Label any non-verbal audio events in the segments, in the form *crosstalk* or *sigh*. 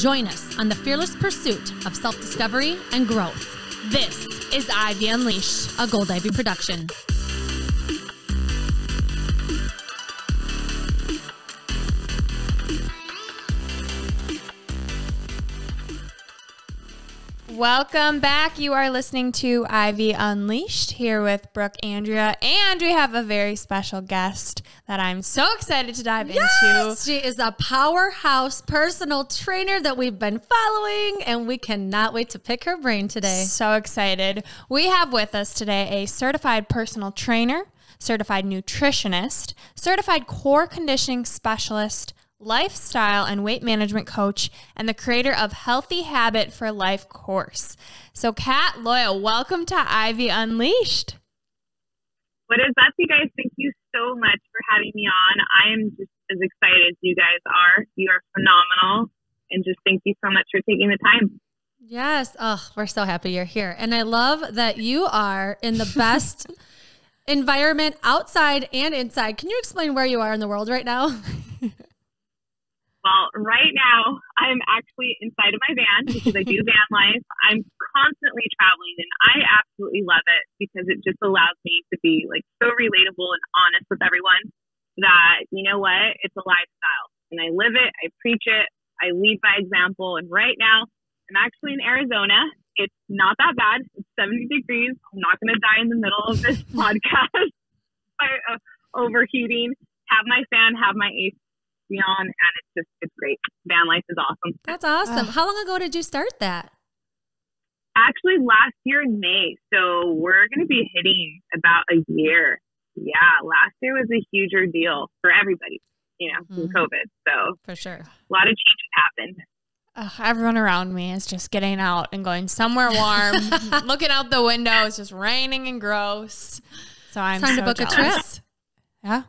Join us on the fearless pursuit of self discovery and growth. This is Ivy Unleashed, a Gold Ivy production. Welcome back. You are listening to Ivy Unleashed here with Brooke Andrea, and we have a very special guest that I'm so excited to dive yes, into. She is a powerhouse personal trainer that we've been following, and we cannot wait to pick her brain today. So excited. We have with us today a certified personal trainer, certified nutritionist, certified core conditioning specialist lifestyle and weight management coach, and the creator of Healthy Habit for Life course. So, Kat Loya, welcome to Ivy Unleashed. What is up, you guys? Thank you so much for having me on. I am just as excited as you guys are. You are phenomenal. And just thank you so much for taking the time. Yes. Oh, we're so happy you're here. And I love that you are in the best *laughs* environment outside and inside. Can you explain where you are in the world right now? *laughs* Well, right now I'm actually inside of my van because I do *laughs* van life. I'm constantly traveling and I absolutely love it because it just allows me to be like so relatable and honest with everyone that, you know what, it's a lifestyle and I live it, I preach it, I lead by example. And right now I'm actually in Arizona. It's not that bad. It's 70 degrees. I'm not going to die in the middle of this *laughs* podcast by uh, overheating. Have my fan, have my AC on, and it's just it's great. Van life is awesome. That's awesome. How long ago did you start that? Actually, last year in May. So we're going to be hitting about a year. Yeah, last year was a huge ordeal for everybody. You know, mm-hmm. COVID. So for sure, a lot of changes happened. Uh, everyone around me is just getting out and going somewhere *laughs* warm. looking out the window, it's just raining and gross. So I'm time so to book jealous. a trip. Yeah,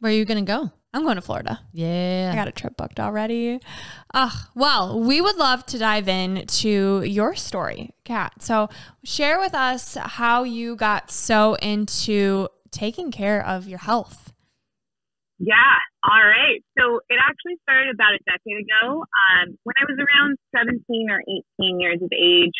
where are you going to go? I'm going to Florida. Yeah. I got a trip booked already. Uh, well, we would love to dive into your story, Kat. So share with us how you got so into taking care of your health. Yeah. All right. So it actually started about a decade ago. Um, when I was around 17 or 18 years of age,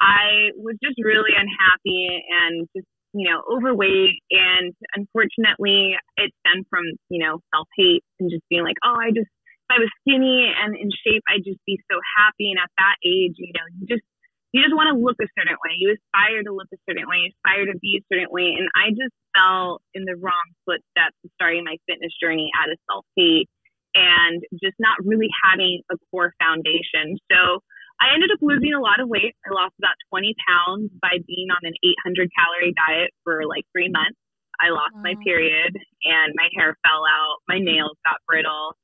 I was just really unhappy and just you know, overweight. And unfortunately, it stemmed from, you know, self hate and just being like, oh, I just, if I was skinny and in shape, I'd just be so happy. And at that age, you know, you just, you just want to look a certain way. You aspire to look a certain way. You aspire to be a certain way. And I just fell in the wrong footsteps starting my fitness journey out of self hate and just not really having a core foundation. So I ended up losing a lot of weight. I lost about 20 pounds by being on an 800 calorie diet for like three months. I lost wow. my period and my hair fell out. My nails got brittle.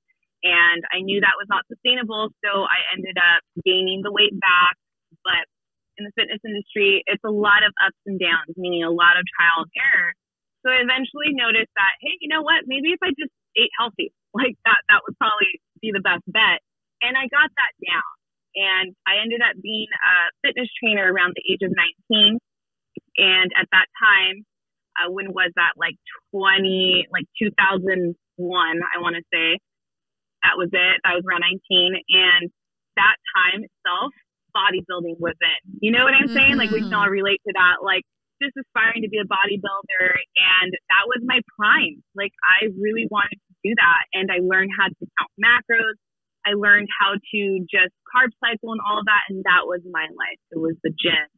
And I knew that was not sustainable. So I ended up gaining the weight back. But in the fitness industry, it's a lot of ups and downs, meaning a lot of trial and error. So I eventually noticed that, hey, you know what? Maybe if I just ate healthy, *laughs* like that, that would probably be the best bet. And I got that down. And I ended up being a fitness trainer around the age of 19. And at that time, uh, when was that? Like 20, like 2001, I want to say. That was it. I was around 19. And that time itself, bodybuilding was in. You know what I'm saying? Mm-hmm. Like we can all relate to that. Like just aspiring to be a bodybuilder. And that was my prime. Like I really wanted to do that. And I learned how to count macros. I learned how to just carb cycle and all of that. And that was my life. It was the gym.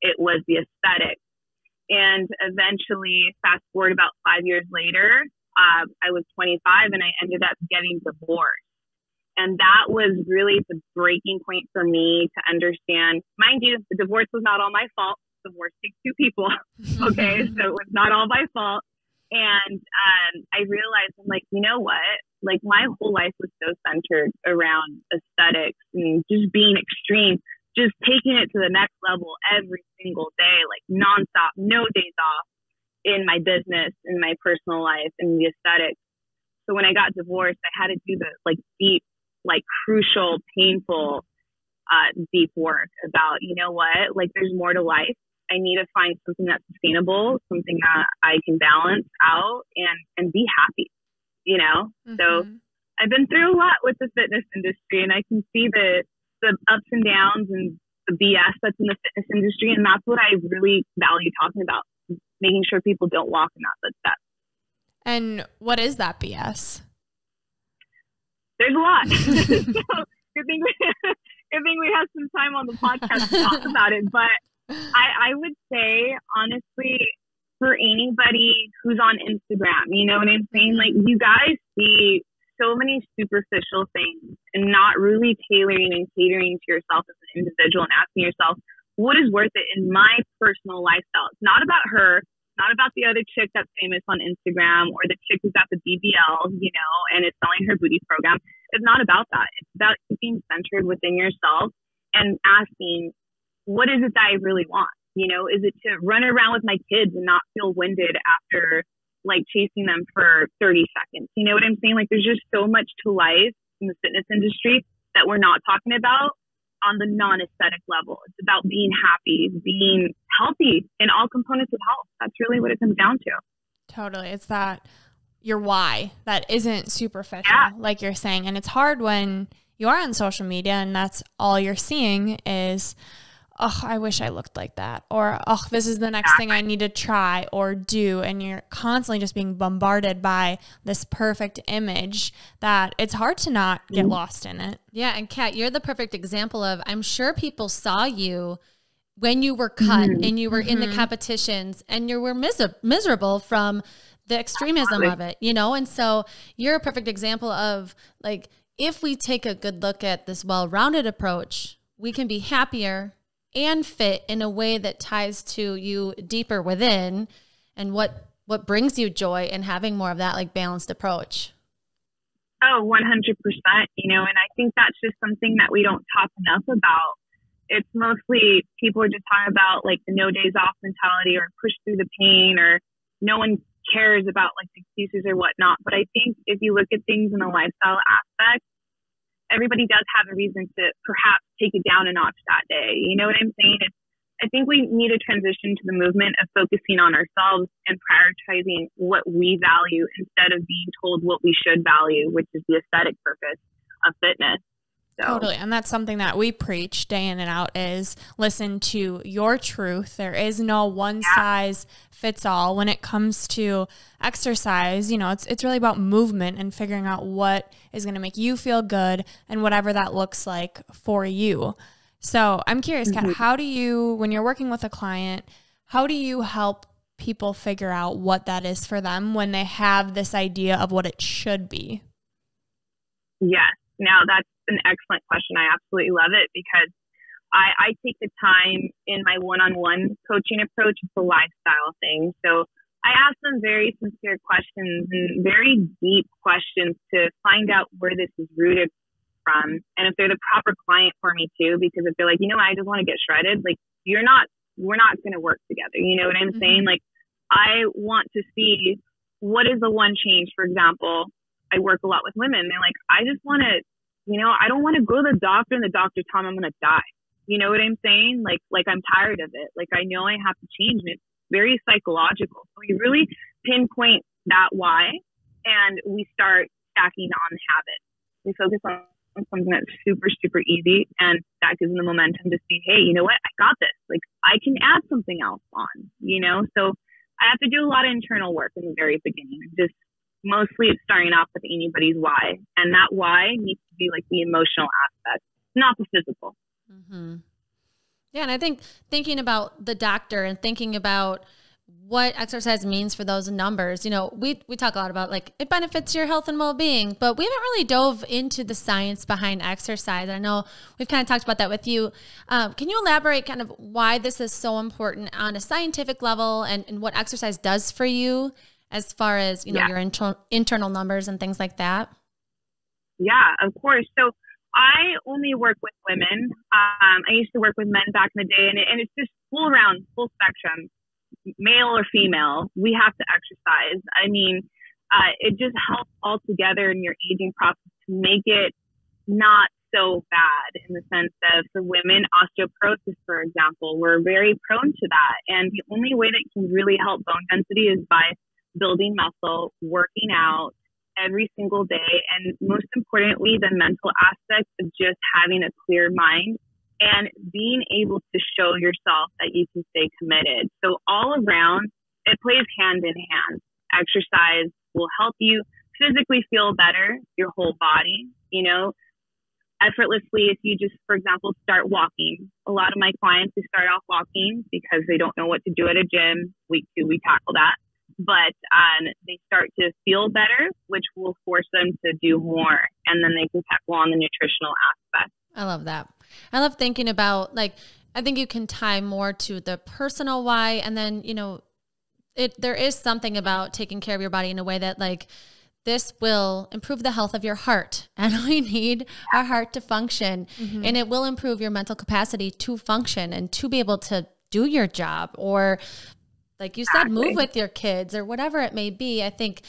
It was the aesthetic. And eventually, fast forward about five years later, uh, I was 25 and I ended up getting divorced. And that was really the breaking point for me to understand. Mind you, the divorce was not all my fault. Divorce takes two people. *laughs* okay. *laughs* so it was not all my fault. And um, I realized, I'm like, you know what? Like my whole life was so centered around aesthetics and just being extreme, just taking it to the next level every single day, like nonstop, no days off in my business, in my personal life, in the aesthetics. So when I got divorced, I had to do the like deep, like crucial, painful, uh, deep work about, you know what? Like there's more to life I need to find something that's sustainable, something that I can balance out and and be happy, you know. Mm-hmm. So I've been through a lot with the fitness industry, and I can see that the ups and downs and the BS that's in the fitness industry. And that's what I really value talking about, making sure people don't walk in that footstep. And what is that BS? There's a lot. *laughs* *laughs* so, good thing we, *laughs* good thing we have some time on the podcast to talk about it. But I, I would say, honestly, for anybody who's on Instagram, you know what I'm saying? Like, you guys see so many superficial things and not really tailoring and catering to yourself as an individual and asking yourself, what is worth it in my personal lifestyle? It's not about her, not about the other chick that's famous on Instagram or the chick who's at the BBL, you know, and is selling her booty program. It's not about that. It's about being centered within yourself and asking, what is it that I really want? You know, is it to run around with my kids and not feel winded after like chasing them for 30 seconds. You know what I'm saying? Like there's just so much to life in the fitness industry that we're not talking about on the non-aesthetic level. It's about being happy, being healthy in all components of health. That's really what it comes down to. Totally. It's that your why that isn't superficial, yeah. like you're saying. And it's hard when you are on social media and that's all you're seeing is oh, I wish I looked like that, or oh, this is the next thing I need to try or do. And you're constantly just being bombarded by this perfect image that it's hard to not get mm-hmm. lost in it. Yeah. And Kat, you're the perfect example of, I'm sure people saw you when you were cut mm-hmm. and you were mm-hmm. in the mm-hmm. competitions and you were miser- miserable from the extremism of it, you know? And so you're a perfect example of like, if we take a good look at this well rounded approach, we can be happier and fit in a way that ties to you deeper within and what what brings you joy and having more of that like balanced approach. Oh 100% you know and i think that's just something that we don't talk enough about. It's mostly people are just talking about like the no days off mentality or push through the pain or no one cares about like excuses or whatnot. But i think if you look at things in a lifestyle aspect everybody does have a reason to perhaps take it down a notch that day. You know what I'm saying? It's, I think we need a transition to the movement of focusing on ourselves and prioritizing what we value instead of being told what we should value, which is the aesthetic purpose of fitness. So. Totally. And that's something that we preach day in and out is listen to your truth. There is no one yeah. size fits all when it comes to exercise. You know, it's it's really about movement and figuring out what is going to make you feel good and whatever that looks like for you. So, I'm curious, Kat, mm-hmm. how do you when you're working with a client, how do you help people figure out what that is for them when they have this idea of what it should be? Yes. Now that's an excellent question. I absolutely love it because I, I take the time in my one-on-one coaching approach. It's a lifestyle thing. So I ask them very sincere questions and very deep questions to find out where this is rooted from. And if they're the proper client for me too, because if they're like, you know, I just want to get shredded, like you're not, we're not going to work together. You know what I'm mm-hmm. saying? Like I want to see what is the one change. For example, I work a lot with women. They're like, I just want to you know, I don't want to go to the doctor and the doctor tell me I'm going to die. You know what I'm saying? Like, like I'm tired of it. Like I know I have to change it. It's very psychological. So we really pinpoint that why and we start stacking on habits. We focus on, on something that's super, super easy and that gives them the momentum to see, hey, you know what? I got this. Like I can add something else on, you know? So I have to do a lot of internal work in the very beginning. Just mostly it's starting off with anybody's why. And that why needs to be like the emotional aspect, not the physical. Mm-hmm. Yeah. And I think thinking about the doctor and thinking about what exercise means for those numbers. You know, we, we talk a lot about like it benefits your health and well being, but we haven't really dove into the science behind exercise. I know we've kind of talked about that with you. Um, can you elaborate kind of why this is so important on a scientific level and, and what exercise does for you as far as you know yeah. your inter- internal numbers and things like that? Yeah, of course. So I only work with women. Um, I used to work with men back in the day, and, it, and it's just full around, full spectrum, male or female. We have to exercise. I mean, uh, it just helps all together in your aging process to make it not so bad in the sense of for women, osteoporosis, for example, we're very prone to that. And the only way that can really help bone density is by building muscle, working out, every single day. And most importantly, the mental aspect of just having a clear mind and being able to show yourself that you can stay committed. So all around, it plays hand in hand. Exercise will help you physically feel better, your whole body, you know, effortlessly if you just, for example, start walking. A lot of my clients who start off walking because they don't know what to do at a gym. Week two, we tackle that. But um, they start to feel better, which will force them to do more. And then they can tackle on the nutritional aspect. I love that. I love thinking about like, I think you can tie more to the personal why. And then, you know, it, there is something about taking care of your body in a way that like, this will improve the health of your heart. *laughs* And we need our heart to function. Mm-hmm. And it will improve your mental capacity to function and to be able to do your job or, like you said, move with your kids or whatever it may be. I think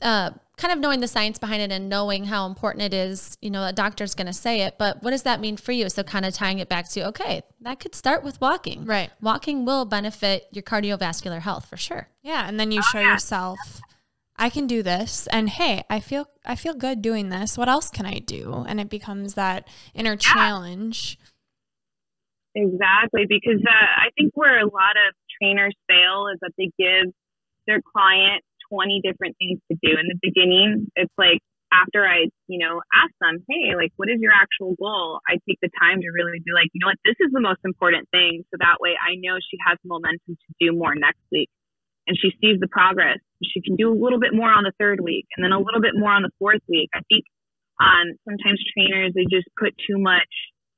uh, kind of knowing the science behind it and knowing how important it is, you know, a doctor's going to say it, but what does that mean for you? So kind of tying it back to, okay, that could start with walking. Right. Walking will benefit your cardiovascular health for sure. Yeah. And then you show yourself I can do this and hey, I feel I feel good doing this. What else can I do? And it becomes that inner challenge. Exactly, because uh, I think where a lot of trainers fail is that they give their client 20 different things to do. In the beginning, it's like after I, you know, ask them, hey, like, what is your actual goal? I take the time to really be like, you know what, this is the most important thing. So that way I know she has momentum to do more next week and she sees the progress. She can do a little bit more on the third week and then a little bit more on the fourth week. I think um, sometimes trainers, they just put too much.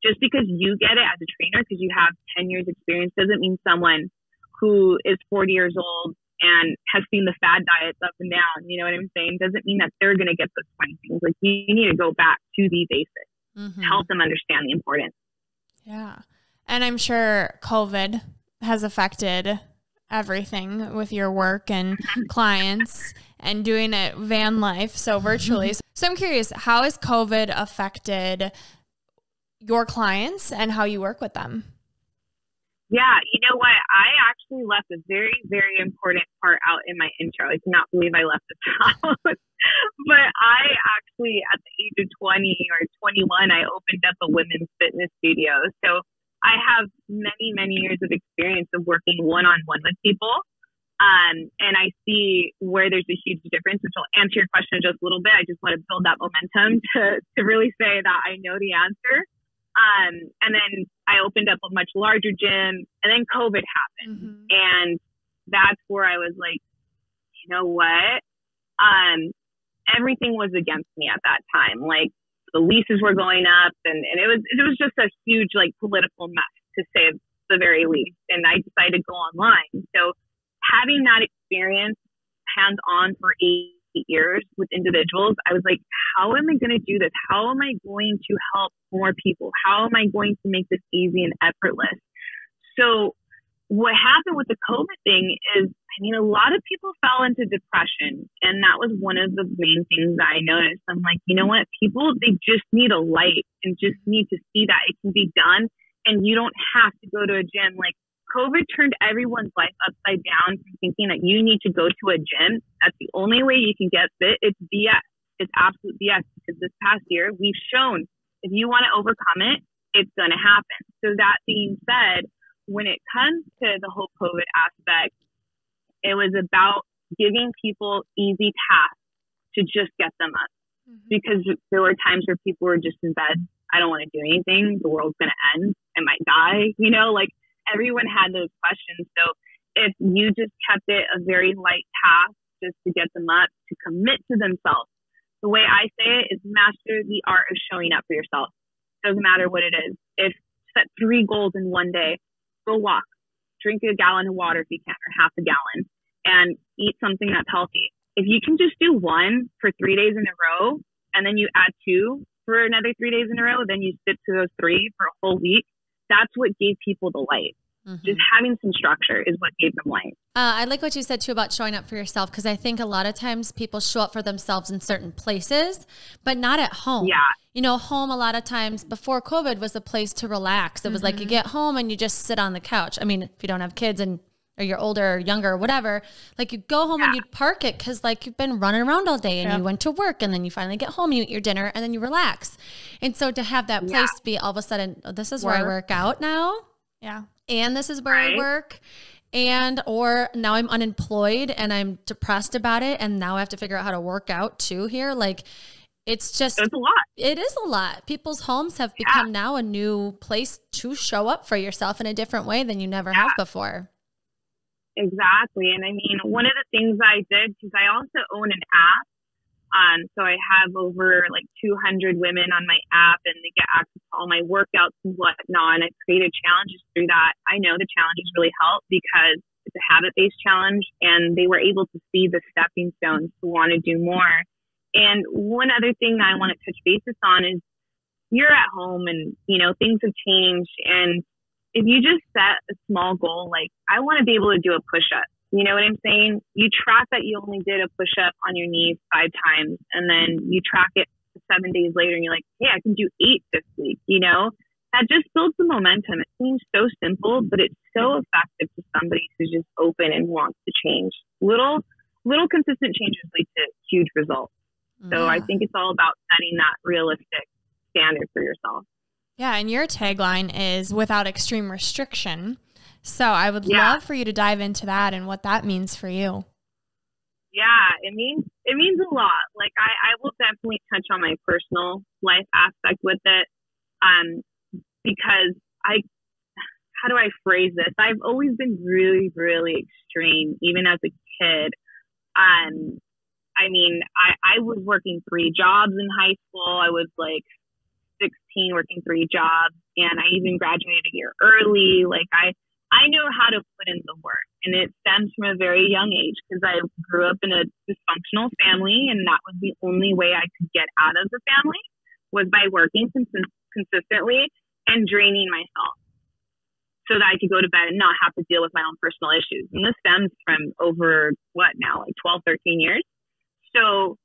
Just because you get it as a trainer, because you have 10 years experience, doesn't mean someone who is 40 years old and has seen the fad diets up and down, you know what I'm saying? Doesn't mean that they're going to get those 20 things. Like you, need to go back to the basics, mm-hmm. help them understand the importance. Yeah. And I'm sure COVID has affected everything with your work and clients and doing it van life so virtually. So I'm curious, how has COVID affected your clients and how you work with them? Yeah, you know what? I actually left a very, very important part out in my intro. I cannot believe I left this out. *laughs* but I actually, at the age of 20 or 21, I opened up a women's fitness studio. So I have many, many years of experience of working one on one with people. Um, and I see where there's a huge difference, which will answer your question just a little bit. I just want to build that momentum *laughs* to, to really say that I know the answer. Um, and then I opened up a much larger gym and then COVID happened. Mm-hmm. And that's where I was like, you know what? Um, everything was against me at that time. Like the leases were going up and, and it was it was just a huge like political mess to say the very least. And I decided to go online. So having that experience hands on for eight years with individuals, I was like, how am I going to do this? How am I going to help more people? How am I going to make this easy and effortless? So what happened with the COVID thing is, I mean, a lot of people fell into depression. And that was one of the main things that I noticed. I'm like, you know what? People, they just need a light and just need to see that it can be done. And you don't have to go to a gym. Like, COVID turned everyone's life upside down from thinking that you need to go to a gym. That's the only way you can get fit. It's BS. It's absolute BS because this past year we've shown if you want to overcome it, it's going to happen. So that being said, when it comes to the whole COVID aspect, it was about giving people easy tasks to just get them up. Mm-hmm. Because there were times where people were just in bed. I don't want to do anything. The world's going to end. I might die. You know, like everyone had those questions. So if you just kept it a very light task just to get them up, to commit to themselves, the way I say it is master the art of showing up for yourself. Doesn't matter what it is. If set three goals in one day, go walk, drink a gallon of water if you can, or half a gallon, and eat something that's healthy. If you can just do one for three days in a row, and then you add two for another three days in a row, then you stick to those three for a whole week. That's what gave people the light. Mm-hmm. Just having some structure is what gave them light. Uh, I like what you said too about showing up for yourself because I think a lot of times people show up for themselves in certain places, but not at home. Yeah. You know, home a lot of times before COVID was a place to relax. It was mm-hmm. like you mm-hmm. get home and you just sit on the couch. I mean, if you don't have kids and or you're older or younger or whatever, like you go home yeah. and you'd park it because like you've been running around all day and yep. you went to work and then you finally get home, you eat your dinner and then you relax. And so to have that place yeah. be all of a sudden, oh, this is work. where I work out now. Yeah. And this is where right. I work. And or now I'm unemployed and I'm depressed about it and now I have to figure out how to work out too here. Like it's just it's a lot. It is a lot. People's homes have yeah. become now a new place to show up for yourself in a different way than you never have before. Exactly. And I mean, one of the things I did, because I also own an app. Um, so I have over like 200 women on my app and they get access to all my workouts and whatnot. And I created challenges through that. I know the challenges really help because it's a habit based challenge and they were able to see the stepping stones to want to do more. And one other thing I want to touch basis on is you're at home and, you know, things have changed and if you just set a small goal, like I want to be able to do a push up, you know what I'm saying? You track that you only did a push up on your knees five times, and then you track it seven days later, and you're like, hey, I can do eight this week, you know? That just builds the momentum. It seems so simple, but it's so effective to somebody who's just open and wants to change. Little, little consistent changes lead to huge results. So yeah. I think it's all about setting that realistic standard for yourself. Yeah, and your tagline is without extreme restriction. So I would yeah. love for you to dive into that and what that means for you. Yeah, it means it means a lot. Like I, I will definitely touch on my personal life aspect with it. Um because I how do I phrase this? I've always been really, really extreme, even as a kid. Um I mean, I, I was working three jobs in high school. I was like 16 working three jobs and I even graduated a year early. Like I, I know how to put in the work and it stems from a very young age because I grew up in a dysfunctional family and that was the only way I could get out of the family was by working cons- consistently and draining myself so that I could go to bed and not have to deal with my own personal issues. And this stems from over what now, like 12, 13 years. So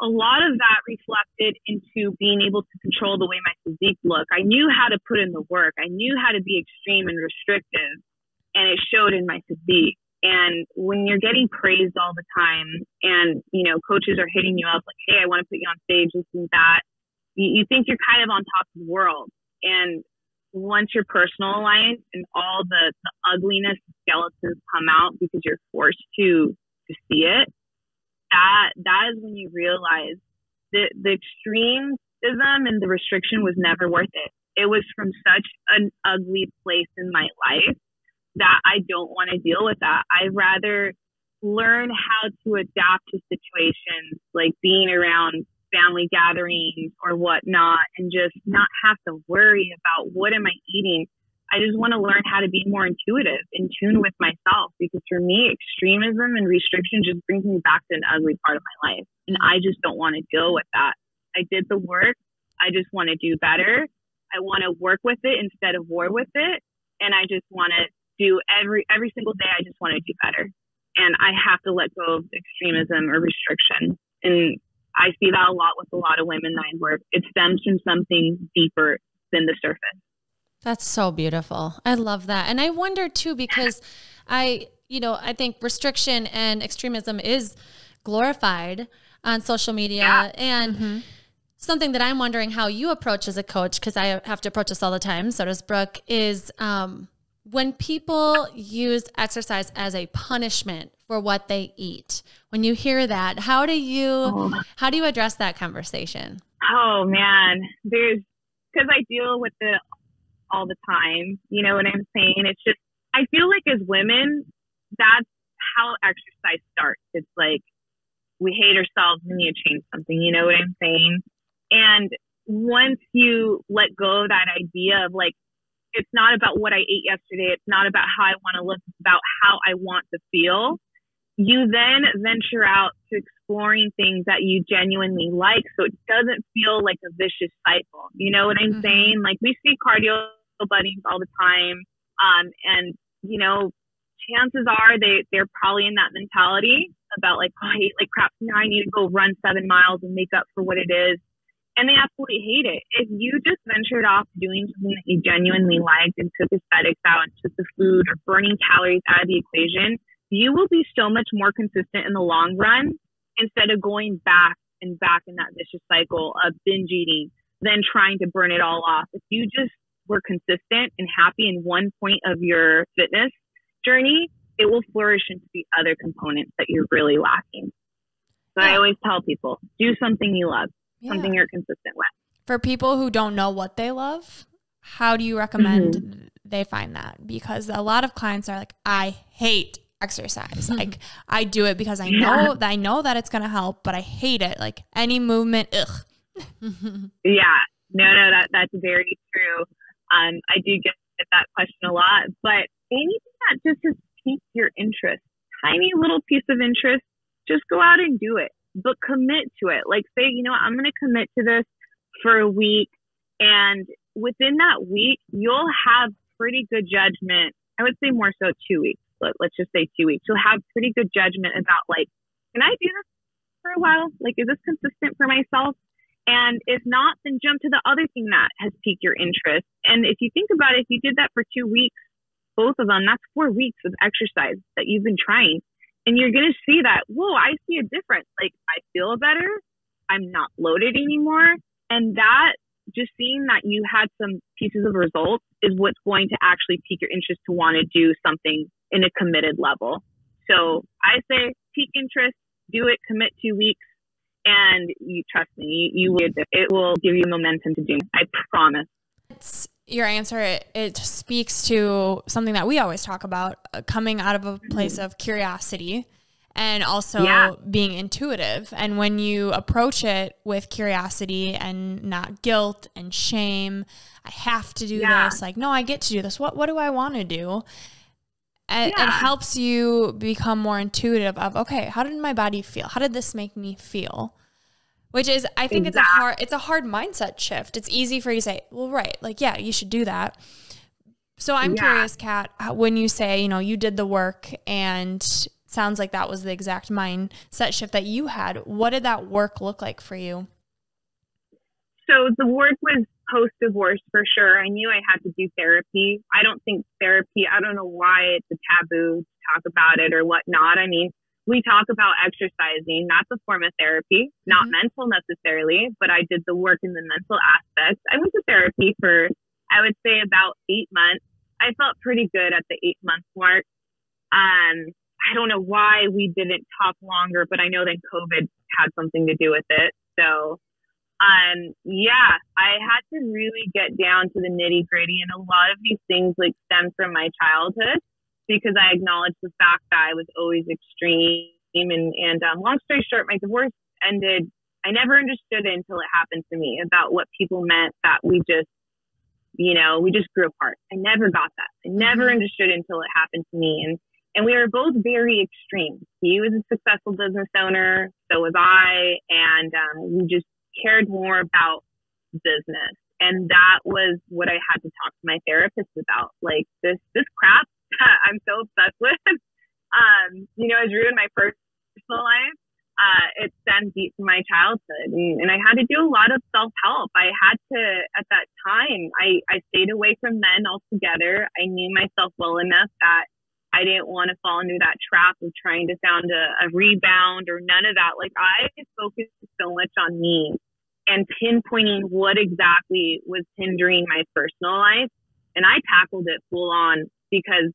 a lot of that reflected into being able to control the way my physique looked. I knew how to put in the work. I knew how to be extreme and restrictive, and it showed in my physique. And when you're getting praised all the time, and you know, coaches are hitting you up like, "Hey, I want to put you on stage, this and that," you, you think you're kind of on top of the world. And once your personal personalized and all the, the ugliness skeletons come out because you're forced to to see it, that that is when you realize that the extremism and the restriction was never worth it. It was from such an ugly place in my life that I don't want to deal with that. I'd rather learn how to adapt to situations like being around family gatherings or whatnot and just not have to worry about what am I eating I just want to learn how to be more intuitive, in tune with myself. Because for me, extremism and restriction just brings me back to an ugly part of my life. And I just don't want to deal with that. I did the work. I just want to do better. I want to work with it instead of war with it. And I just want to do every, every single day. I just want to do better. And I have to let go of extremism or restriction. And I see that a lot with a lot of women that I work. It stems from something deeper than the surface. That's so beautiful. I love that. And I wonder too, because I, you know, I think restriction and extremism is glorified on social media. Yeah. And mm-hmm. something that I'm wondering how you approach as a coach, because I have to approach this all the time, so does Brooke, is um, when people use exercise as a punishment for what they eat. When you hear that, how do you oh. how do you address that conversation? Oh man, there's because I deal with it all the time. You know what I'm saying? It's just, I feel like as women, that's how exercise starts. It's like we hate ourselves, we need to change something. You know what I'm saying? And once you let go of that idea of like, it's not about what I ate yesterday, it's not about how I want to look, it's about how I want to feel. You then venture out to exploring things that you genuinely like so it doesn't feel like a vicious cycle. You know what I'm mm-hmm. saying? Like we see cardio buddies all the time. Um, and, you know, chances are they, they're probably in that mentality about like, oh, I hate like crap. Now I need to go run seven miles and make up for what it is. and they absolutely hate it. If you just ventured off doing something that you genuinely liked and took aesthetics out and took the food or burning calories out of the equation, you will be so much more consistent in the long run instead of going back and back in that vicious cycle of binge eating, then trying to burn it all off. If you just were consistent and happy in one point of your fitness journey, it will flourish into the other components that you're really lacking. So yeah. I always tell people do something you love, yeah. something you're consistent with. For people who don't know what they love, how do you recommend mm-hmm. they find that? Because a lot of clients are like, I hate exercise. like I do it because I know that I know that it's gonna help, but I hate it. Like any movement, ugh. *laughs* yeah. No, no, that that's very true. Um, I do get that question a lot, but anything that just has piqued your interest, tiny little piece of interest, just go out and do it. But commit to it. Like say, you know what, I'm gonna commit to this for a week and within that week you'll have pretty good judgment. I would say more so two weeks let, us just say two weeks, you'll have pretty good judgment about like, can I do this for a while? Like, is this consistent for myself? And if not, then jump to the other thing that has piqued your interest. And if you think about it, if you did that for two weeks, both of them, that's four weeks of exercise that you've been trying. And you're going to see that, whoa, I see a difference. Like, I feel better. I'm not bloated anymore. And that just seeing that you had some pieces of results is what's going to actually pique your interest to want to do something in a committed level. So I say peak interest, do it, commit two weeks, and you trust me, you, you it will give you momentum to do. I promise. It's your answer. It, it speaks to something that we always talk about, uh, coming out of a place of curiosity and also yeah. being intuitive. And when you approach it with curiosity and not guilt and shame, I have to do yeah. this. Like, no, I get to do this. What what do I want to do? And yeah. it helps you become more intuitive of okay, how did my body feel? How did this make me feel? Which is I think exactly. it's a hard it's a hard mindset shift. It's easy for you to say, well, right, like yeah, you should do that. So I'm yeah. curious, Kat, when you say, you know, you did the work and sounds like that was the exact mindset shift that you had. What did that work look like for you? So the work was post divorce for sure. I knew I had to do therapy. I don't think therapy, I don't know why it's a taboo to talk about it or whatnot. I mean, we talk about exercising. That's a form of therapy, not mm-hmm. mental necessarily, but I did the work in the mental aspects. I went to therapy for, I would say, about eight months. I felt pretty good at the eight month mark. Um, I don't know why we didn't talk longer, but I know that COVID had something to do with it. So um, yeah, I had to really get down to the nitty gritty, and a lot of these things like stem from my childhood because I acknowledged the fact that I was always extreme. And and um, long story short, my divorce ended. I never understood it until it happened to me about what people meant that we just, you know, we just grew apart. I never got that. I never mm-hmm. understood it until it happened to me, and and we were both very extreme. He was a successful business owner, so was I, and um, we just cared more about business. And that was what I had to talk to my therapist about. Like this, this crap *laughs* that I'm so obsessed with, um, you know, has ruined my personal life. Uh, it stems deep from my childhood and, and I had to do a lot of self help. I had to, at that time, I, I stayed away from men altogether. I knew myself well enough that I didn't want to fall into that trap of trying to sound a, a rebound or none of that. Like I focused so much on me and pinpointing what exactly was hindering my personal life. And I tackled it full on because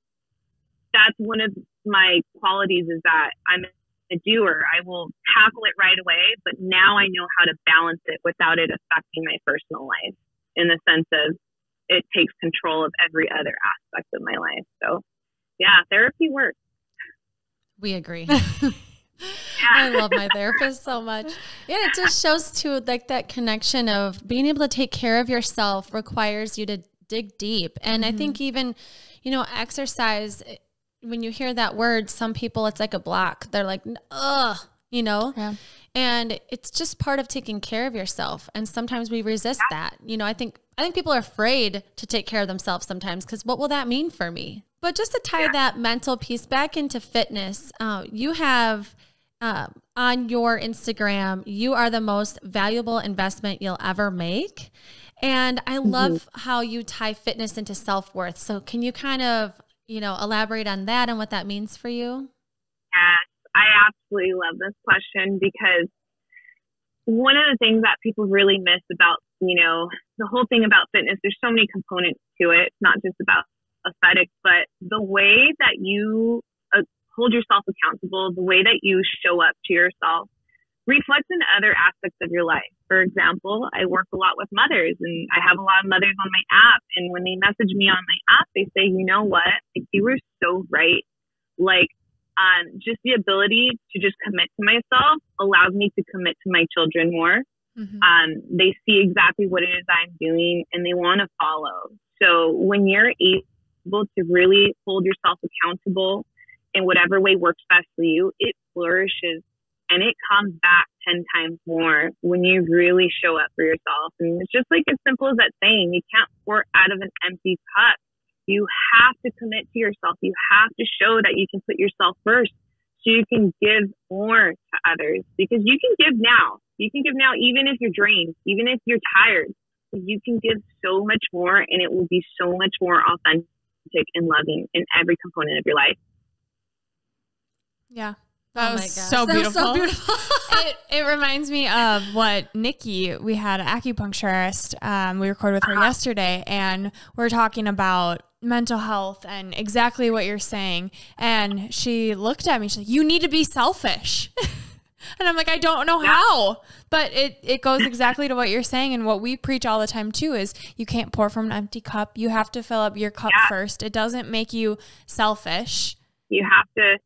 that's one of my qualities is that I'm a doer. I will tackle it right away, but now I know how to balance it without it affecting my personal life in the sense of it takes control of every other aspect of my life. So, yeah, therapy works. We agree. *laughs* I love my therapist so much. Yeah, it just shows too like that connection of being able to take care of yourself requires you to dig deep. And mm-hmm. I think even, you know, exercise when you hear that word, some people it's like a block. They're like, ugh, you know? Yeah. And it's just part of taking care of yourself. And sometimes we resist that. You know, I think I think people are afraid to take care of themselves sometimes because what will that mean for me? But just to tie yeah. that mental piece back into fitness, uh, you have uh, on your Instagram, you are the most valuable investment you'll ever make. And I mm-hmm. love mm-hmm. how you tie fitness into self worth. So, can you kind of, you know, elaborate on that and what that means for you? Yes, I absolutely love this question because one of the things that people really miss about, you know, the whole thing about fitness, there's so many components to it. It's not just about aesthetics, but the way that you hold yourself accountable, the way that you show up to yourself reflects in other aspects of your life. For example, I work a lot with mothers and I have a lot of mothers on my app. And when they message me on my app, they say, you know what? Like, you were so right. Like, um, just the ability to just commit to myself allows me to commit to my children more. Mm-hmm. Um, they see exactly what it is I'm doing and they want to follow. So when you're able to really hold yourself accountable in whatever way works best for you, it flourishes and it comes back 10 times more when you really show up for yourself. And it's just like as simple as that saying, you can't pour out of an empty cup. You have to commit to yourself. You have to show that you can put yourself first so you can give more to others because you can give now. You can give now even if you're drained, even if you're tired. You can give so much more and it will be so much more authentic and loving in every component of your life. Yeah. That oh was so beautiful. so *laughs* beautiful. it, it, reminds me of what Nikki, we had an acupuncturist, um, we recorded with her uh-huh. yesterday, and we are talking about mental health and exactly what you're saying. And she looked at me, she's like, You need to be selfish. *laughs* and I'm like, I don't know yeah. how. But it, it goes exactly to what you're saying. And what we preach all the time, too, is you can't pour from an empty cup. You have to fill up your cup yeah. first. It doesn't make you selfish. You have to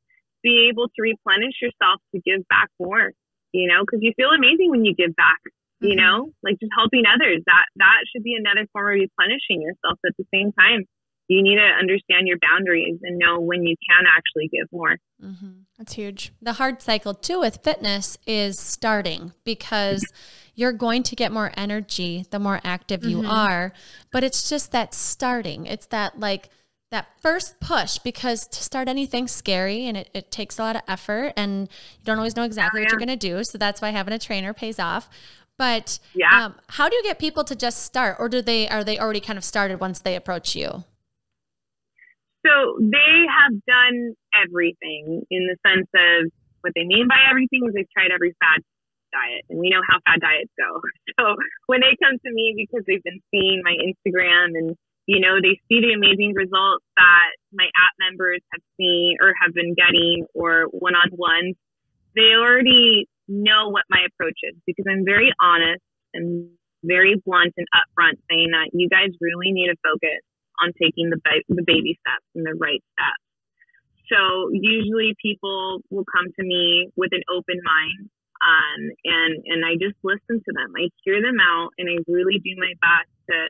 be able to replenish yourself to give back more, you know, because you feel amazing when you give back, mm-hmm. you know, like just helping others. That that should be another form of replenishing yourself. At the same time, you need to understand your boundaries and know when you can actually give more. Mm-hmm. That's huge. The hard cycle too with fitness is starting because *laughs* you're going to get more energy the more active you mm-hmm. are, but it's just that starting. It's that like that first push because to start anything scary and it, it takes a lot of effort and you don't always know exactly oh, yeah. what you're going to do. So that's why having a trainer pays off. But yeah. Um, how do you get people to just start or do they, are they already kind of started once they approach you? So they have done everything in the sense of what they mean by everything is they've tried every fad diet and we know how fad diets go. *laughs* So when they come to me because they've been seeing my Instagram and you know, they see the amazing results that my app members have seen or have been getting or one on ones. They already know what my approach is because I'm very honest and very blunt and upfront saying that you guys really need to focus on taking the, ba- the baby steps and the right steps. So usually people will come to me with an open mind um, and, and I just listen to them. I hear them out and I really do my best to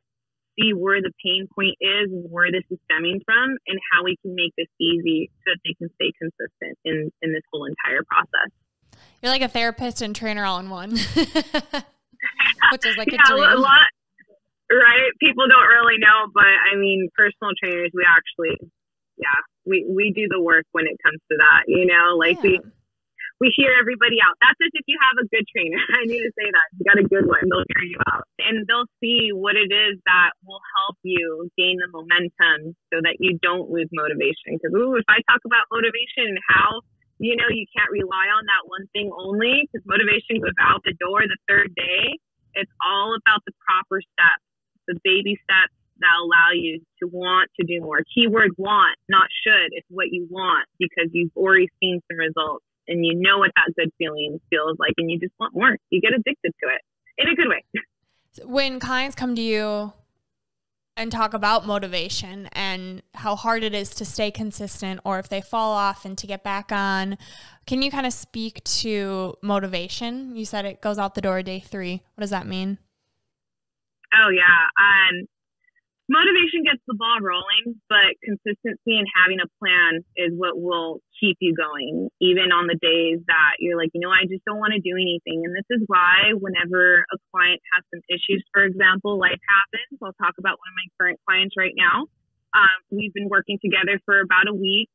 see where the pain point is and where this is stemming from and how we can make this easy so that they can stay consistent in, in this whole entire process. You're like a therapist and trainer all in one. *laughs* Which is like yeah, a dream. A lot, right? People don't really know, but I mean, personal trainers, we actually, yeah, we, we do the work when it comes to that, you know, like yeah. we, we hear everybody out. That's just if you have a good trainer. *laughs* I need to say that. If you got a good one, they'll hear you out. And they'll see what it is that will help you gain the momentum so that you don't lose motivation. Because, ooh, if I talk about motivation and how, you know, you can't rely on that one thing only because motivation goes out the door the third day. It's all about the proper steps, the baby steps that allow you to want to do more. Keyword want, not should. It's what you want because you've already seen some results and you know what that good feeling feels like and you just want more. You get addicted to it in a good way. *laughs* When clients come to you and talk about motivation and how hard it is to stay consistent or if they fall off and to get back on, can you kind of speak to motivation? You said it goes out the door day three. What does that mean? Oh, yeah. Um, motivation gets the ball rolling, but consistency and having a plan is what will keep you going, even on the days that you're like, you know, I just don't want to do anything. And this is why, whenever a client has some issues, for example, life happens. I'll talk about one of my current clients right now. Um, we've been working together for about a week,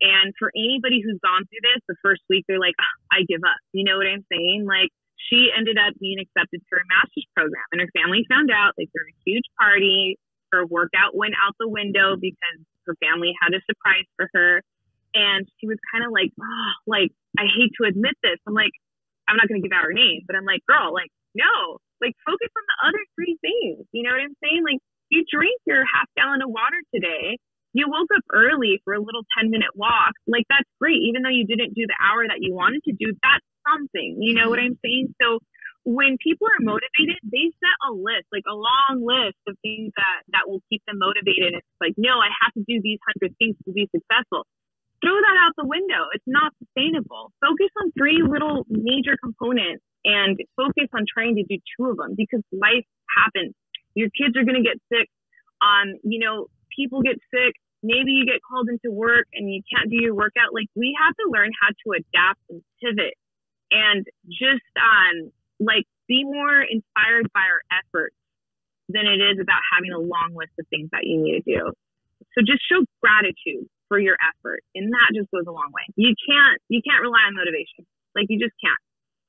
And for anybody who's gone through this, the first week they're like, I give up. You know what I'm saying? Like she ended up being accepted to her master's program and her family found out like there was a huge party. Her workout went out the window because her family had a surprise for her. And she was kind of like, oh, like, I hate to admit this. I'm like, I'm not going to give out her name, but I'm like, girl, like, no, like focus on the other three things. You know what I'm saying? Like, you drink your half gallon of water today you woke up early for a little 10 minute walk. Like that's great. Even though you didn't do the hour that you wanted to do, that's something. You know what I'm saying? So when people are motivated, they set a list, like a long list of things that, that will keep them motivated. It's like, no, I have to do these hundred things to be successful. Throw that out the window. It's not sustainable. Focus on three little major components and focus on trying to do two of them because life happens. Your kids are going to get sick. Um, you know, people get sick, maybe you get called into work and you can't do your workout. Like we have to learn how to adapt and pivot and just um like be more inspired by our efforts than it is about having a long list of things that you need to do. So just show gratitude for your effort and that just goes a long way. You can't you can't rely on motivation. Like you just can't.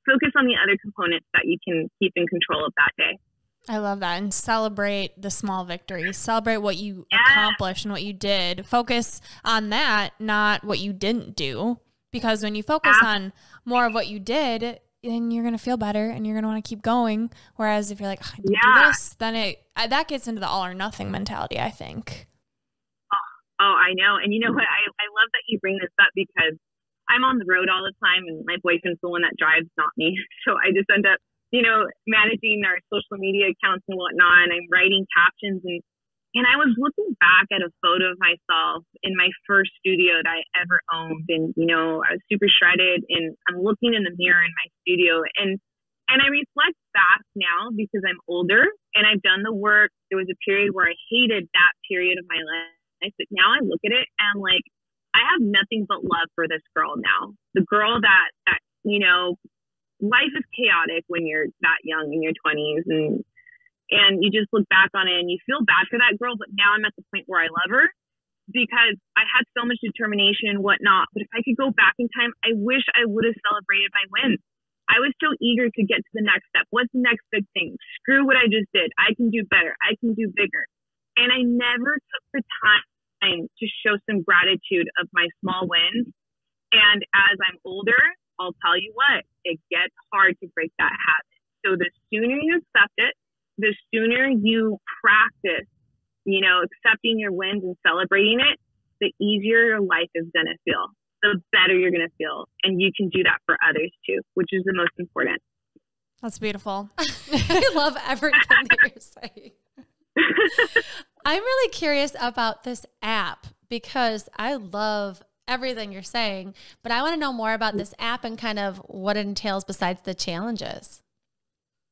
Focus on the other components that you can keep in control of that day. I love that. And celebrate the small victories. Celebrate what you yeah. accomplished and what you did. Focus on that, not what you didn't do. Because when you focus yeah. on more of what you did, then you're going to feel better and you're going to want to keep going. Whereas if you're like, oh, I yeah. do this, then it uh, that gets into the all or nothing mentality, I think. Oh, oh, I know. And you know what? I, I love that you bring this up because I'm on the road all the time and my boyfriend's the one that drives, not me. *laughs* So I just end up you know, managing our social media accounts and whatnot. And I'm writing captions and and I was looking back at a photo of myself in my first studio that I ever owned. And, you know, I was super shredded and I'm looking in the mirror in my studio and and I reflect back now because I'm older and I've done the work. There was a period where I hated that period of my life. But now I look at it and I'm like, I have nothing but love for this girl now. The girl that that, you know, life is chaotic when you're that young in your 20s and and you just look back on it and you feel bad for that girl but now i'm at the point where i love her because i had so much determination and whatnot but if i could go back in time i wish i would have celebrated my wins i was so eager to get to the next step. What's the next big thing? Screw what i just did. I can do better. I can do bigger. And i never took the time to show some gratitude of my small wins. And as i'm older I'll tell you what, it gets hard to break that habit. So the sooner you accept it, the sooner you practice, you know, accepting your wins and celebrating it, the easier your life is going to feel, the better you're going to feel. And you can do that for others too, which is the most important. That's beautiful. *laughs* I love everything that you're saying. *laughs* I'm really curious about this app because I love everything you're saying, but I want to know more about this app and kind of what it entails besides the challenges.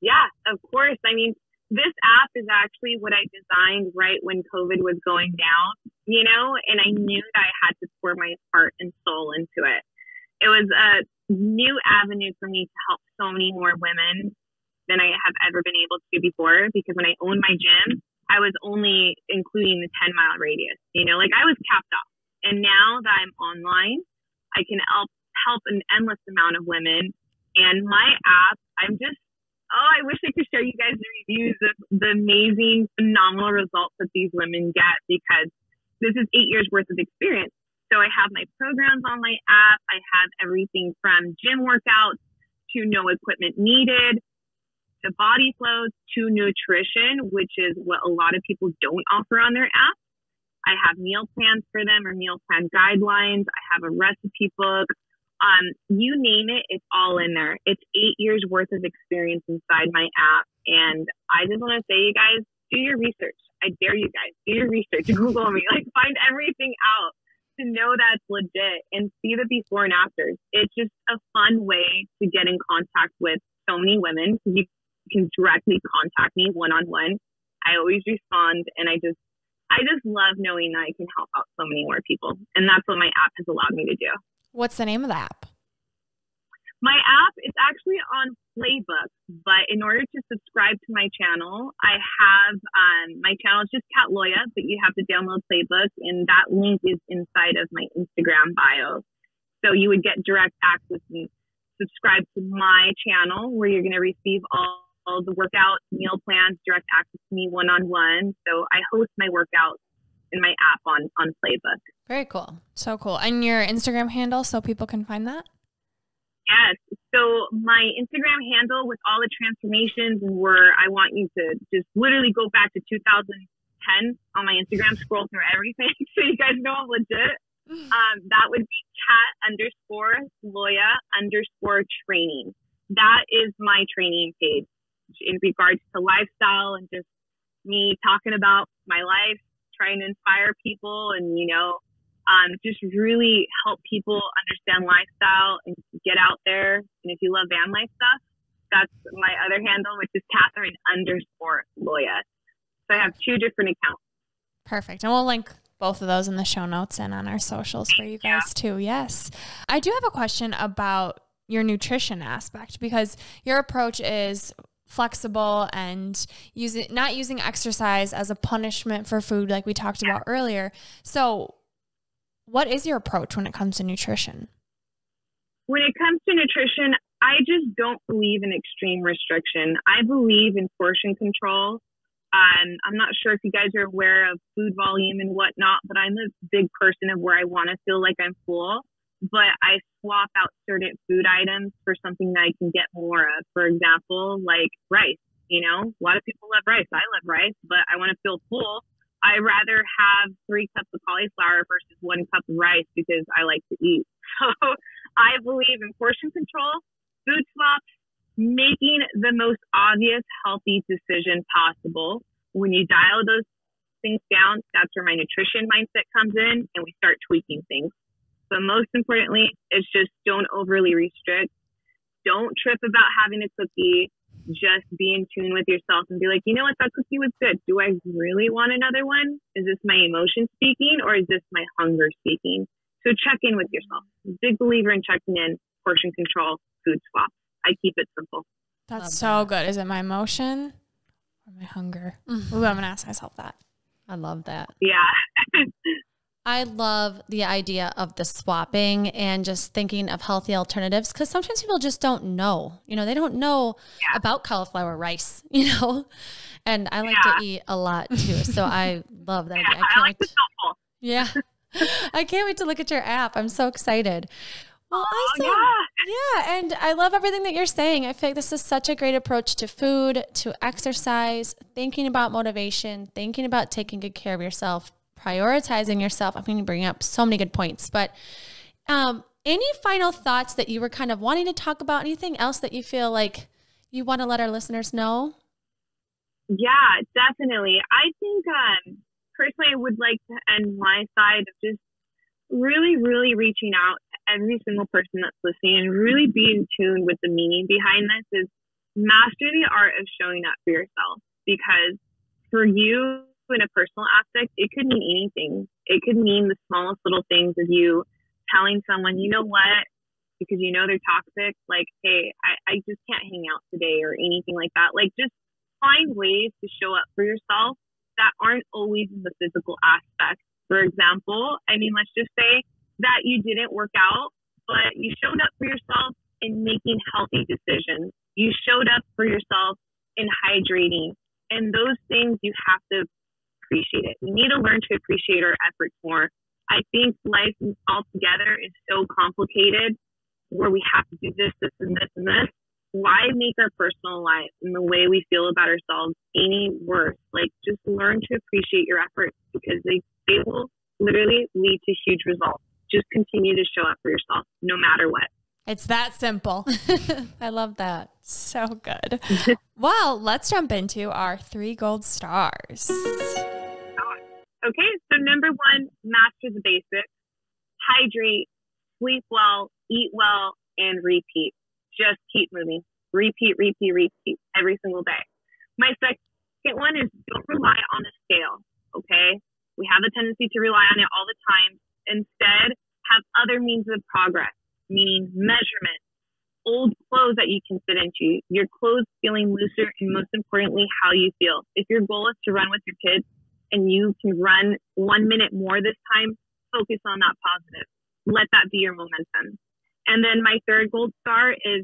Yeah, of course. I mean, this app is actually what I designed right when COVID was going down, you know, and I knew that I had to pour my heart and soul into it. It was a new avenue for me to help so many more women than I have ever been able to before because when I owned my gym, I was only including the 10 mile radius, you know, like I was capped off. And now that I'm online, I can help help an endless amount of women. And my app, I'm just oh, I wish I could show you guys the reviews of the amazing, phenomenal results that these women get because this is eight years worth of experience. So I have my programs on my app. I have everything from gym workouts to no equipment needed to body flows to nutrition, which is what a lot of people don't offer on their app. I have meal plans for them or meal plan guidelines. I have a recipe book. Um, you name it, it's all in there. It's eight years worth of experience inside my app. And I just want to say, you guys, do your research. I dare you guys, do your research. *laughs* Google me, like find everything out to know that's legit and see the before and afters. It's just a fun way to get in contact with so many women. You can directly contact me one on one. I always respond and I just I just love knowing that I can help out so many more people. And that's what my app has allowed me to do. What's the name of the app? My app is actually on Playbook, but in order to subscribe to my channel, I have um, my channel is just Kat Loya, but you have to download Playbook, and that link is inside of my Instagram bio. So you would get direct access and subscribe to my channel where you're going to receive all, all the workout meal plans, direct access to me one on one. So I host my workouts in my app on on Playbook. Very cool. So cool. And your Instagram handle so people can find that? Yes. So my Instagram handle with all the transformations were I want you to just literally go back to 2010 on my Instagram, scroll through everything *laughs* so you guys know I'm legit. *sighs* Um, that would be kat underscore Loya underscore training. That is my training page in regards to lifestyle and just me talking about my life, trying to inspire people and, you know, um, just really help people understand lifestyle and get out there. And if you love van life stuff, that's my other handle, which is Katherine underscore Loya. So I have two different accounts. Perfect. And we'll link both of those in the show notes and on our socials for you guys yeah. too. Yes. I do have a question about your nutrition aspect because your approach is flexible and using not using exercise as a punishment for food like we talked about earlier. So what is your approach when it comes to nutrition? When it comes to nutrition, I just don't believe in extreme restriction. I believe in portion control. Um, I'm not sure if you guys are aware of food volume and whatnot, but I'm a big person of where I want to feel like I'm full. But I swap out certain food items for something that I can get more of. For example, like rice. You know, a lot of people love rice. I love rice, but I want to feel full. I rather have three cups of cauliflower versus one cup of rice because I like to eat. *laughs* So I believe in portion control, food swaps, making the most obvious healthy decision possible. When you dial those things down, that's where my nutrition mindset comes in and we start tweaking things. But most importantly, it's just don't overly restrict. Don't trip about having a cookie just be in tune with yourself and be like, you know what, that cookie was good. Do I really want another one? Is this my emotion speaking or is this my hunger speaking? So check in with yourself. Big believer in checking in, portion control, food swap. I keep it simple. That's Love so that. good. Is it my emotion or my hunger? Mm-hmm. Ooh, I'm gonna ask myself that. I love that. Yeah. *laughs* I love the idea of the swapping and just thinking of healthy alternatives because sometimes people just don't know. You know, they don't know yeah. about cauliflower rice, *laughs* you know, and I like yeah. to eat a lot too. So I love that. Yeah, I, I like wait to, Yeah. *laughs* I can't wait to look at your app. I'm so excited. Well, oh, awesome. Yeah. yeah. And I love everything that you're saying. I feel like this is such a great approach to food, to exercise, thinking about motivation, thinking about taking good care of yourself, prioritizing yourself. I'm going to bring up so many good points, but um, any final thoughts that you were kind of wanting to talk about? Anything else that you feel like you want to let our listeners know? Yeah, definitely. I think um, personally, I would like to end my side of just really, really reaching out to every single person that's listening and really be in tune with the meaning behind this is master the art of showing up for yourself because for you in a personal aspect, it could mean anything. It could mean the smallest little things of you telling someone, you know what, because you know they're toxic, like, hey, I, I just can't hang out today or anything like that. Like, just find ways to show up for yourself that aren't always in the physical aspect. For example, I mean, let's just say that you didn't work out, but you showed up for yourself in making healthy decisions. You showed up for yourself in hydrating. And those things you have to appreciate it. We need to learn to appreciate our efforts more. I think life altogether is so complicated where we have to do this, this, and this, and this. Why make our personal life and the way we feel about ourselves any worse? Like, just learn to appreciate your efforts because they, they will literally lead to huge results. Just continue to show up for yourself no matter what. It's that simple. *laughs* I love that. So good. *laughs* well, let's jump into our three gold stars. Okay, so number one, master the basics, hydrate, sleep well, eat well, and repeat. Just keep moving. Repeat, repeat, repeat every single day. My second one is don't rely on the scale. Okay, we have a tendency to rely on it all the time. Instead, have other means of progress, meaning measurement, old clothes that you can fit into, your clothes feeling looser, and most importantly, how you feel. If your goal is to run with your kids and you can run one minute more this time, focus on that positive. Let that be your momentum. And then my third gold star is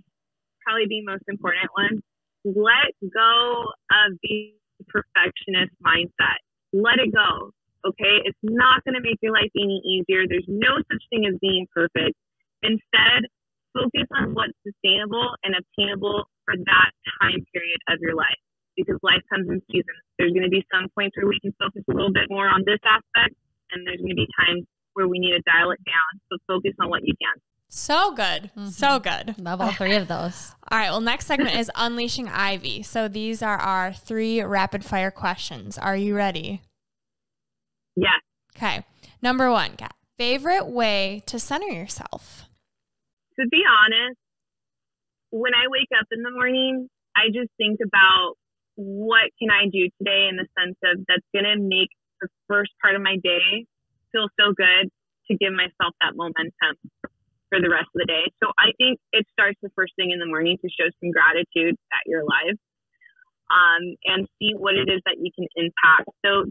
probably the most important one. Let go of the perfectionist mindset. Let it go. Okay. It's not going to make your life any easier. There's no such thing as being perfect. Instead, focus on what's sustainable and obtainable for that time period of your life because life comes in seasons. There's going to be some points where we can focus a little bit more on this aspect, and there's going to be times where we need to dial it down. So focus on what you can. So good. Mm-hmm. So good. Love all three of those. *laughs* all right. Well, next segment is Unleashing Ivy. So these are our three rapid fire questions. Are you ready? Yes. Okay. Number one, Kat. Favorite way to center yourself? To be honest, when I wake up in the morning, I just think about what can I do today in the sense of that's going to make the first part of my day feel so good to give myself that momentum for the rest of the day. So I think it starts the first thing in the morning to show some gratitude that you're alive um, and see what it is that you can impact. So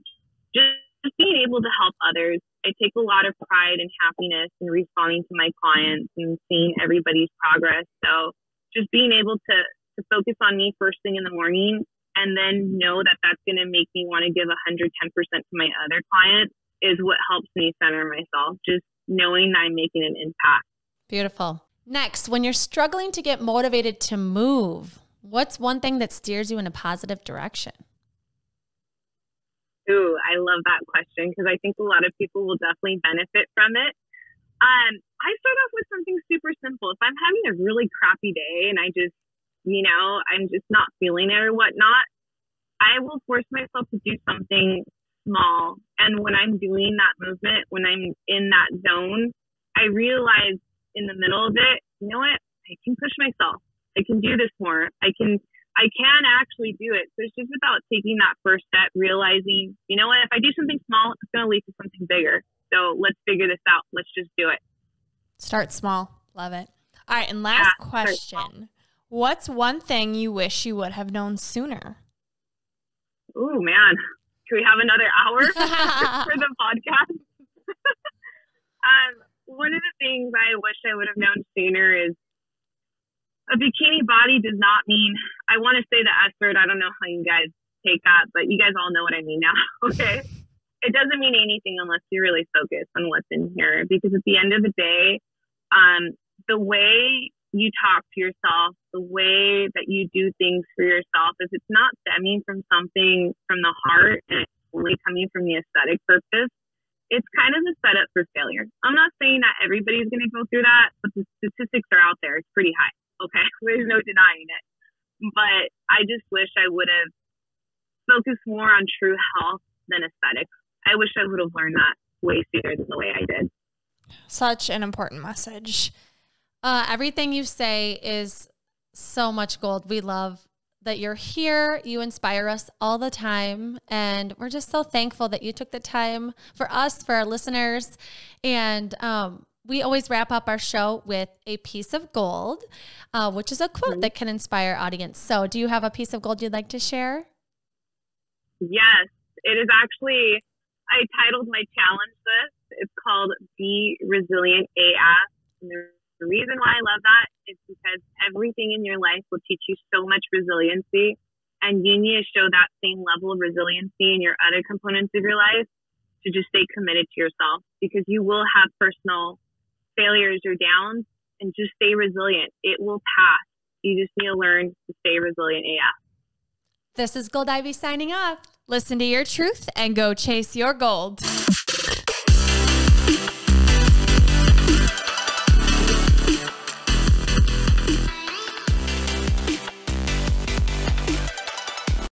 just, being able to help others. I take a lot of pride and happiness in responding to my clients and seeing everybody's progress. So just being able to, to focus on me first thing in the morning and then know that that's going to make me want to give 110% to my other clients is what helps me center myself. Just knowing that I'm making an impact. Beautiful. Next, when you're struggling to get motivated to move, what's one thing that steers you in a positive direction? Ooh, I love that question because I think a lot of people will definitely benefit from it. Um, I start off with something super simple. If I'm having a really crappy day and I just, you know, I'm just not feeling it or whatnot, I will force myself to do something small. And when I'm doing that movement, when I'm in that zone, I realize in the middle of it, you know what? I can push myself. I can do this more. I can I can actually do it. So it's just about taking that first step, realizing, you know what, if I do something small, it's going to lead to something bigger. So let's figure this out. Let's just do it. Start small. Love it. All right. And last yeah, question What's one thing you wish you would have known sooner? Oh, man. Can we have another hour *laughs* *laughs* for the podcast? *laughs* um, one of the things I wish I would have known sooner is a bikini body does not mean I want to say the S word. I don't know how you guys take that, but you guys all know what I mean now. okay. It doesn't mean anything unless you really focus on what's in here. Because at the end of the day, um, the way you talk to yourself, the way that you do things for yourself, if it's not stemming from something from the heart and only coming from the aesthetic purpose, it's kind of a setup for failure. I'm not saying that everybody's going to go through that, but the statistics are out there. It's pretty high. Okay. *laughs* There's no denying it. But I just wish I would have focused more on true health than aesthetics. I wish I would have learned that way sooner than the way I did. Such an important message. Uh, everything you say is so much gold. We love that you're here. You inspire us all the time. And we're just so thankful that you took the time for us, for our listeners. And um, we always wrap up our show with a piece of gold, uh, which is a quote that can inspire audience. So, do you have a piece of gold you'd like to share? Yes, it is actually, I titled my challenge this. It's called Be Resilient AF. The reason why I love that is because everything in your life will teach you so much resiliency. And you need to show that same level of resiliency in your other components of your life to just stay committed to yourself because you will have personal failures or downs and just stay resilient. It will pass. You just need to learn to stay resilient AF. This is Gold Ivy signing off. Listen to your truth and go chase your gold.